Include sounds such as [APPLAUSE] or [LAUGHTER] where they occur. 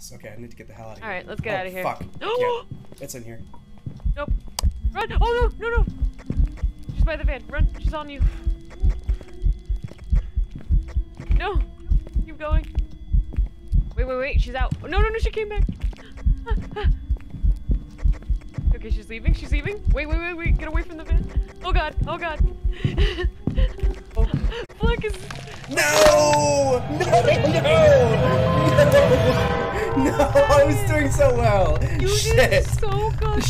Yes, okay, I need to get the hell out of here. Alright, let's get oh, out of here. Fuck. Can't. [GASPS] It's in here. Nope. Run! Oh no, no, no! She's by the van. Run! She's on you. No! Keep going. Wait, wait, wait. She's out. No, no, no. She came back. [GASPS] okay, she's leaving. She's leaving. Wait, wait, wait, wait. Get away from the van. Oh god. Oh god. [LAUGHS] oh. Fleck is. No! No! [LAUGHS] No! I was doing so well. You Shit. did so good.